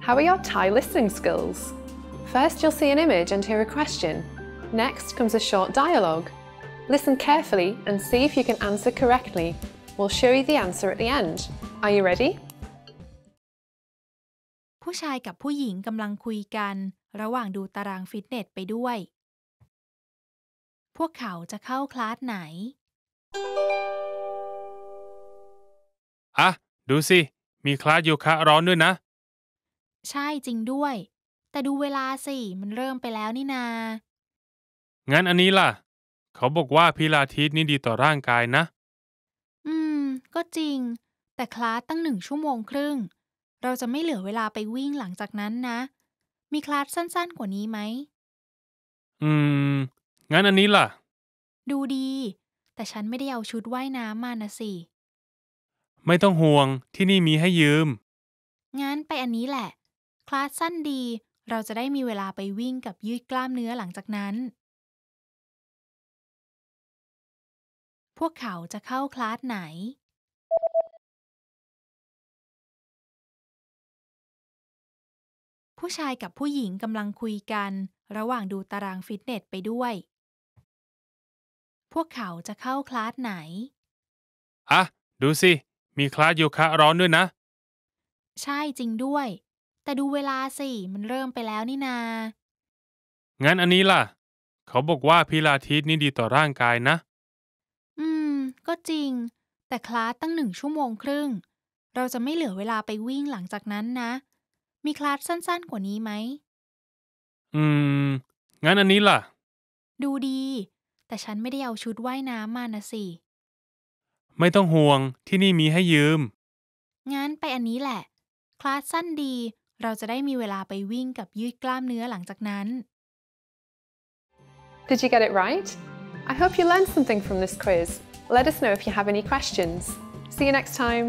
How are your Thai listening skills? First, you'll see an image and hear a question. Next comes a short dialogue. Listen carefully and see if you can answer correctly. We'll show you the answer at the end. Are you ready? ผู้ชายกับผู้หญิงกำลังคุยกัน ระหว่างดูตารางฟิตเนสไปด้วย พวกเขาจะเข้าคลาสไหน อ่ะ ดูสิ มีคลาสโยคะร้อนด้วยนะ ใช่จริงด้วย แต่ดูเวลาสิ มันเริ่มไปแล้วนี่นา งั้นอันนี้ล่ะ เขาบอกว่าพิลาทิสนี่ดีต่อร่างกายนะ อืม ก็จริง แต่คลาสตั้งหนึ่งชั่วโมงครึ่ง เราจะไม่เหลือเวลาไปวิ่งหลังจากนั้นนะ มีคลาสสั้นๆกว่านี้ไหม อืม งั้นอันนี้ล่ะ ดูดี แต่ฉันไม่ได้เอาชุดว่ายน้ำมานะสิ ไม่ต้องห่วงที่นี่มีให้ยืม งั้นไปอันนี้แหละค ลาสสั้นดี เราจะได้มีเวลาไปวิ่งกับยืดกล้ามเนื้อหลังจากนั้น พวกเขาจะเข้าคลาสไหน ผู้ชายกับผู้หญิงกำลังคุยกัน ระหว่างดูตารางฟิตเนสไปด้วย พวกเขาจะเข้าคลาสไหน อะ ดูสิ มีคลาสโยคะร้อนด้วยนะ ใช่จริงด้วย แต่ดูเวลาสิ มันเริ่มไปแล้วนี่นา งั้นอันนี้ล่ะ เขาบอกว่าพิลาทิสนี่ดีต่อร่างกายนะ อืม ก็จริง แต่คลาสตั้งหนึ่งชั่วโมงครึ่ง เราจะไม่เหลือเวลาไปวิ่งหลังจากนั้นนะ มีคลาสสั้นๆกว่านี้ไหม อืม งั้นอันนี้ล่ะ ดูดี แต่ฉันไม่ได้เอาชุดว่ายน้ำมานะสิ ไม่ต้องห่วงที่นี่มีให้ยืม งั้นไปอันนี้แหละ คลาสสั้นดี เราจะได้มีเวลาไปวิ่งกับยืดกล้ามเนื้อหลังจากนั้น Did you get it right? I hope you learned something from this quiz. Let us know if you have any questions. See you next time.